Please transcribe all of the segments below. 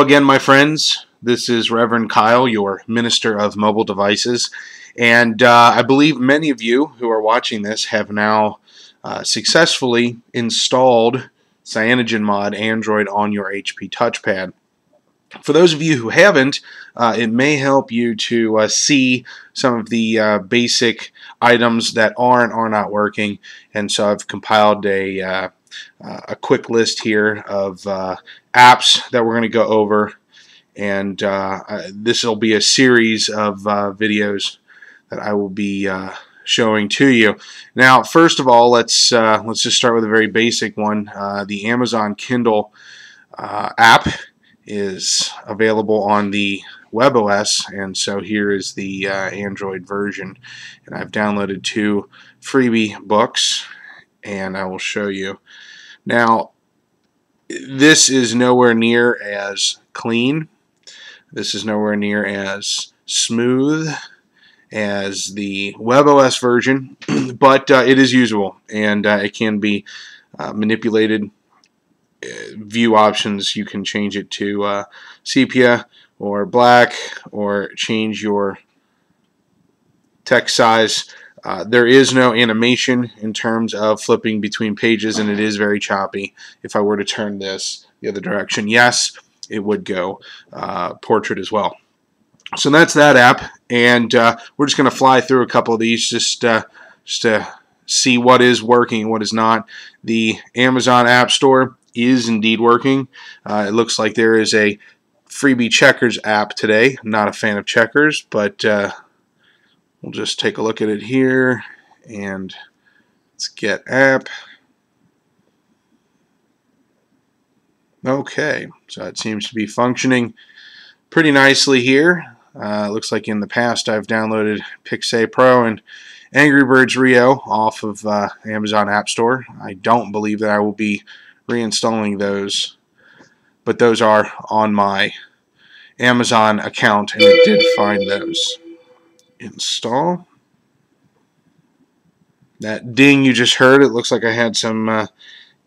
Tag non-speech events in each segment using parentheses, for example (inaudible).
again, my friends. This is Reverend Kyle, your minister of mobile devices. And uh, I believe many of you who are watching this have now uh, successfully installed CyanogenMod Android on your HP touchpad. For those of you who haven't, uh, it may help you to uh, see some of the uh, basic items that are and are not working. And so I've compiled a, uh, uh, a quick list here of uh, apps that we're going to go over. And this will be a series of videos that I will be showing to you. Now, first of all, let's let's just start with a very basic one: the Amazon Kindle app is available on the WebOS and so here is the uh, Android version and I've downloaded two freebie books and I will show you. Now this is nowhere near as clean. This is nowhere near as smooth as the WebOS version, (clears throat) but uh, it is usable and uh, it can be uh, manipulated view options, you can change it to uh, sepia or black or change your text size. Uh, there is no animation in terms of flipping between pages and it is very choppy. If I were to turn this the other direction, yes, it would go uh, portrait as well. So that's that app and uh, we're just going to fly through a couple of these just, uh, just to see what is working and what is not. The Amazon App Store is indeed working. Uh, it looks like there is a freebie checkers app today. Not a fan of checkers, but uh, we'll just take a look at it here and let's get app. Okay, so it seems to be functioning pretty nicely here. Uh, looks like in the past I've downloaded PicSay Pro and Angry Birds Rio off of uh, Amazon App Store. I don't believe that I will be reinstalling those, but those are on my Amazon account, and it did find those. Install. That ding you just heard, it looks like I had some uh,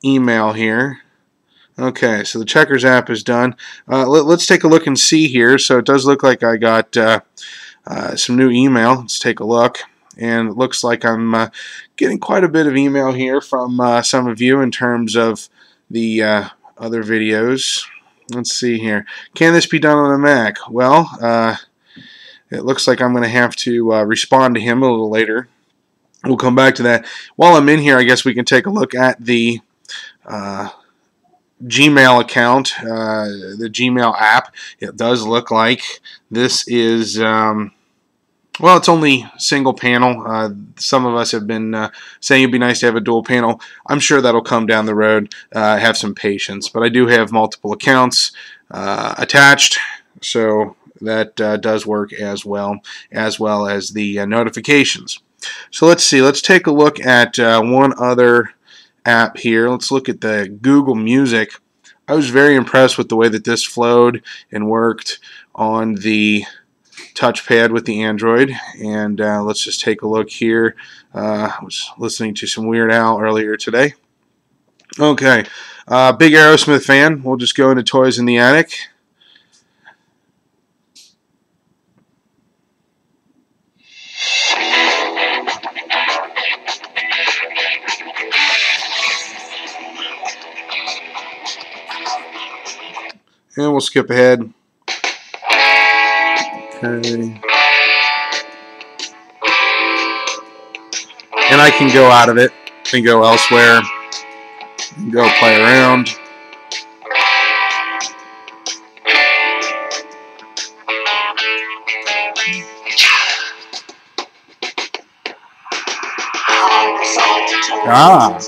email here. Okay, so the Checkers app is done. Uh, let, us take a look and see here. So it does look like I got uh, uh, some new email. Let's take a look. And it looks like I'm uh, getting quite a bit of email here from uh, some of you in terms of the other videos. Let's see here. Can this be done on a Mac? Well, uh, it looks like I'm going to have to uh, respond to him a little later. We'll come back to that. While I'm in here, I guess we can take a look at the uh, Gmail account, uh, the Gmail app. It does look like this is... Um, well, it's only single panel. Uh, some of us have been uh, saying it'd be nice to have a dual panel. I'm sure that'll come down the road. Uh, have some patience. But I do have multiple accounts uh, attached, so that uh, does work as well, as well as the uh, notifications. So let's see. Let's take a look at one other app here. Let's look at the Google Music. I was very impressed with the way that this flowed and worked on the touchpad with the Android and uh, let's just take a look here uh, I was listening to some Weird Al earlier today okay uh, big Aerosmith fan we'll just go into Toys in the Attic and we'll skip ahead Okay. And I can go out of it and go elsewhere and go play around. Ah.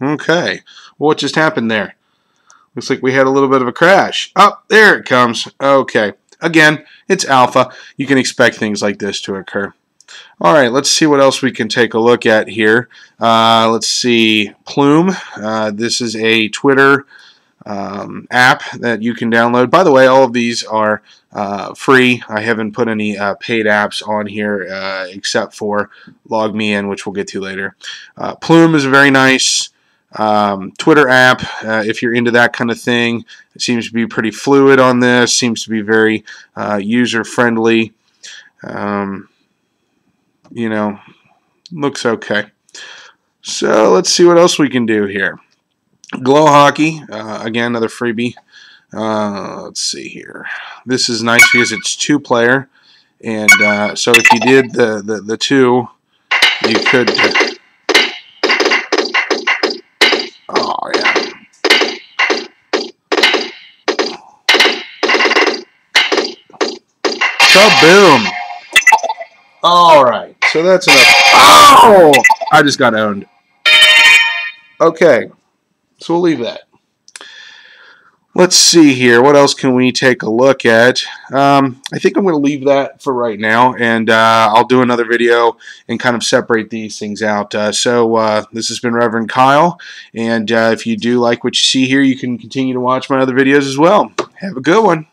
Okay. What just happened there? Looks like we had a little bit of a crash. Oh, there it comes. Okay. Again, it's alpha. You can expect things like this to occur. All right, let's see what else we can take a look at here. Uh, let's see, Plume. Uh, this is a Twitter um, app that you can download. By the way, all of these are uh, free. I haven't put any uh, paid apps on here uh, except for LogMeIn, which we'll get to later. Uh, Plume is a very nice um, Twitter app uh, if you're into that kind of thing. It seems to be pretty fluid on this. Seems to be very uh, user friendly. Um, you know, looks okay. So let's see what else we can do here. Glow Hockey, uh, again, another freebie. Uh, let's see here. This is nice because it's two player. And uh, so if you did the, the, the two, you could. Kaboom! All right, so that's enough. Oh! I just got owned. Okay, so we'll leave that. Let's see here. What else can we take a look at? Um, I think I'm going to leave that for right now, and uh, I'll do another video and kind of separate these things out. Uh, so uh, this has been Reverend Kyle, and uh, if you do like what you see here, you can continue to watch my other videos as well. Have a good one.